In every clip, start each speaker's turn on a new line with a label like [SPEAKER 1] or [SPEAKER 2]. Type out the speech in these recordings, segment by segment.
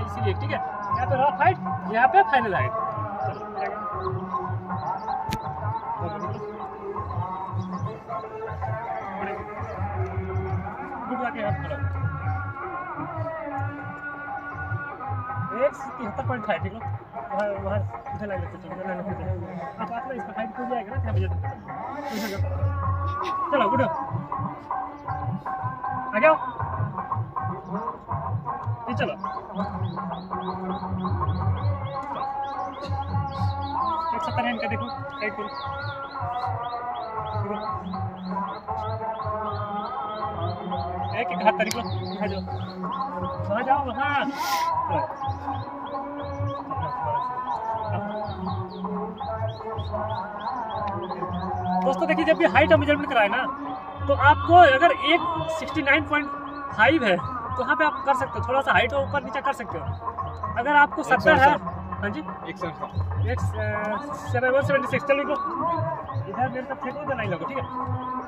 [SPEAKER 1] इसीलिए ठीक है यहाँ पे रफ हाइट यहाँ पे फाइनल हाइट तिहत्तर पॉइंट फाइव ठीक है वहाँ वहाँ लाइन लगते चलो लाइन चलो आप अपना इसका हाइट पूछ जाएगा ना छः बजे तक चलो गुड आ जाओ ये चलो एक सत्तर है इनका देखो साइड करो एक इकहत्तर को वहाँ जाओ वहाँ जाओ वहाँ दोस्तों देखिए जब भी हाइट ऑफ़ मेज़रमेंट कराए ना तो आपको अगर एक 69.5 है तो वहाँ पे आप कर सकते हो। थोड़ा सा हाइट ऊपर नीचे कर सकते हो। अगर आपको सत्तर है हाँ जी।
[SPEAKER 2] एक
[SPEAKER 1] सेवेंटी सिक्स चलो इधर मेरे तक फेंको नहीं लगा ठीक है?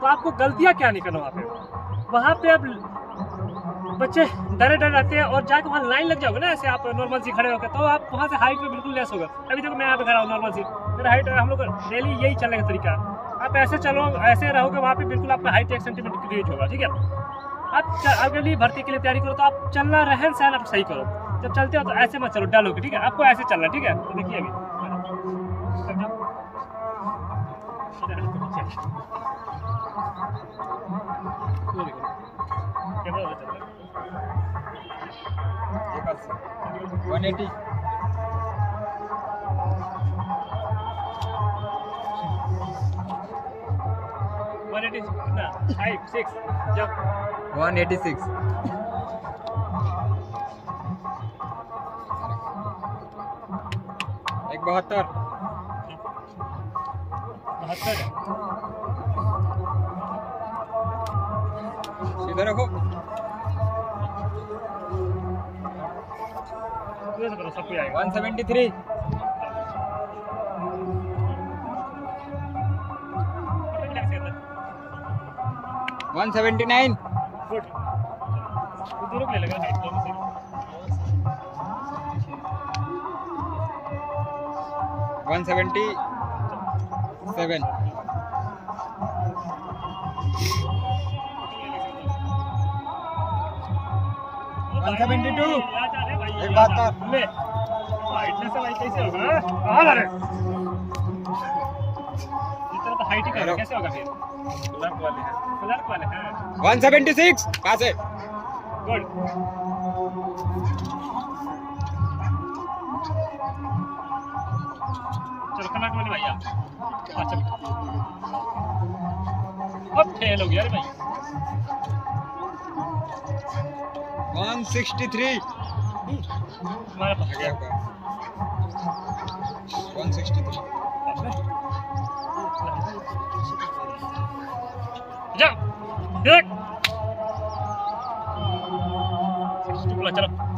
[SPEAKER 1] तो आपको गलतियाँ क्या नहीं करना वहाँ पे? वहाँ पे अब बच्चे डरे डर रहते हैं और जाके वहाँ लाइन लग जाओगे ना ऐसे आप नॉर्मल सी खड़े होकर तो आप वहाँ से हाइट में बिल्कुल लेस होगा। अभी देखो मैं यहाँ पे खड़ा हूँ नॉर्मल सी मेरा हाइट हम लोग डेली यही चलने का तरीका है। आप ऐसे चलो ऐसे रहोगे वहाँ पे बिल्कुल आपका हाइट एक सेंटीमीटर क्रिएट होगा ठीक है? आप अगली भर्ती के लिए तैयारी करो तो आप चलना रहन सहन आप सही करो। जब चलते हो तो ऐसे मत चलो डल होके ठीक है? आपको ऐसे चलना ठीक है? तो देखिए अभी।
[SPEAKER 2] One eighty
[SPEAKER 1] one eighty five six
[SPEAKER 2] one eighty six. बहत्तर। सीधा रखो। One seventy three. One seventy nine. One seventy seven
[SPEAKER 1] one
[SPEAKER 2] 172
[SPEAKER 1] एक
[SPEAKER 2] एक बहत्तर।
[SPEAKER 1] ले हाइट भाई कैसे होगा आ रे इतना तो हाइट ही कर कैसे होगा फिर? क्लर्क वाले हैं। क्लर्क वाले हैं।
[SPEAKER 2] वन सेवेंटी सिक्स कहाँ से?
[SPEAKER 1] गुड चलो वाले भैया अच्छा अब फेल हो गया रे भाई
[SPEAKER 2] वन सिक्सटी थ्री
[SPEAKER 1] पकड़ गया।
[SPEAKER 2] वन सिक्सटी थ्री
[SPEAKER 1] जा देख चलो।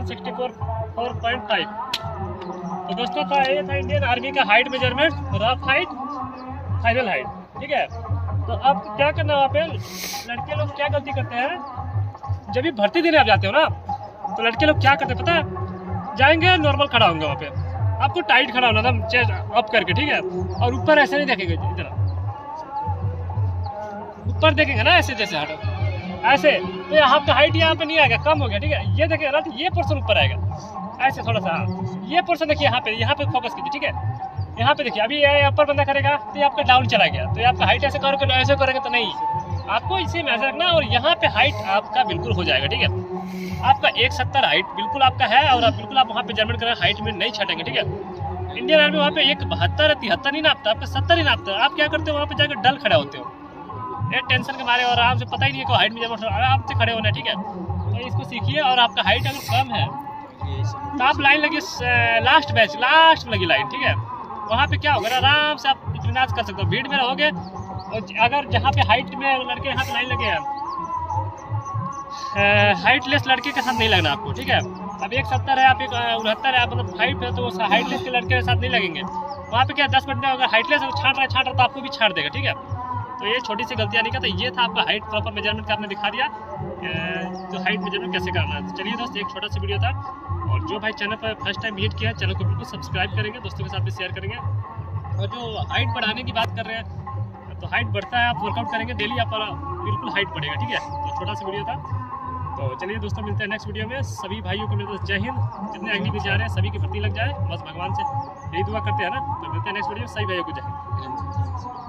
[SPEAKER 1] One sixty four four point five तो दोस्तों था ये था इंडियन आर्मी का height measurement rough height final height ठीक है? तो अब क्या करना वहाँ पे? लड़के लोग क्या गलती करते हैं? जब भी भर्ती देने आप जाते हो ना तो लड़के लोग क्या करते हैं पता है? जाएँगे नॉर्मल खड़ा होंगे वहाँ पे। आपको टाइट खड़ा होना था चेस्ट अप करके, ठीक है? और ऊपर ऐसे नहीं देखेंगे, इधर। ऊपर देखेंगे ना, ऐसे जैसे हटो। ऐसे तो यहाँ आपका हाइट यहाँ पे नहीं आएगा, कम हो गया, ठीक है? ये देखिए ना ये पोर्सन ऊपर आएगा। ऐसे थोड़ा सा हाँ। ये पोर्सन देखिए यहाँ पे यहाँ पे फोकस कीजिए, ठीक है? यहाँ पे देखिए, अभी ये अपर बंदा करेगा तो ये आपका डाउन चला गया। तो ये आपका हाइट ऐसे करोगे तो ऐसे करेंगे तो नहीं। आपको इसे मैच रखना और यहाँ पे हाइट आपका बिल्कुल हो जाएगा, ठीक है? आपका एक सत्तर हाइट बिल्कुल आपका है और आप बिल्कुल आप वहाँ पे जर्मन करें हाइट में नहीं छटेंगे, ठीक है? इंडियन आर्मी वहाँ पे एक बहत्तर, तिहत्तर ही नापता, आपका सत्तर ही नापता आप क्या करते हो, वहाँ पे जाकर डल खड़ा होते हो। ये टेंशन के मारे और आराम से पता ही नहीं है हाइट में जब आराम से खड़े होना ठीक है? तो इसको सीखिए और आपका हाइट अगर कम है तो आप लाइन लगी लास्ट बैच लास्ट में लगी लाइन ठीक है? वहाँ पे क्या होगा आराम से आप मैच कर सकते हो। भीड़ में रहोगे और अगर जहाँ पे हाइट में लड़के यहाँ पे लाइन लगे हैं हाइट लेस लड़के के साथ नहीं लगना आपको, ठीक है? अब एक सत्तर है, आप एक उनहत्तर है, आप मतलब हाइट है तो हाइट लेस के लड़के के साथ नहीं लगेंगे। वहाँ पे क्या, दस में अगर हाइटलेस छाट रहा है, छाट रहा तो आपको भी छाट देगा, ठीक है? तो ये छोटी सी गलतियाँ नहीं करता, ये था आपका हाइट प्रॉपर मेज़रमेंट का आपने दिखा दिया तो हाइट मेज़रमेंट कैसे करना है। तो चलिए दोस्त, एक छोटा सा वीडियो था और जो भाई चैनल पर फ़र्स्ट टाइम विज़िट किया चैनल को बिल्कुल सब्सक्राइब करेंगे, दोस्तों के साथ भी शेयर करेंगे। और जो हाइट बढ़ाने की बात कर रहे हैं तो हाइट बढ़ता है, आप वर्कआउट करेंगे डेली आप बिल्कुल हाइट बढ़ेगा, ठीक है? तो छोटा सा वीडियो था। तो चलिए दोस्तों, मिलते हैं नेक्स्ट वीडियो में। सभी भाइयों को मेरे जय हिंद। जितने आगे भी जा रहे हैं, सभी की भर्ती लग जाए। बस भगवान से यही दुआ करते हैं ना। तो मिलते हैं नेक्स्ट वीडियो में। सभी भाइयों को जय हिंद।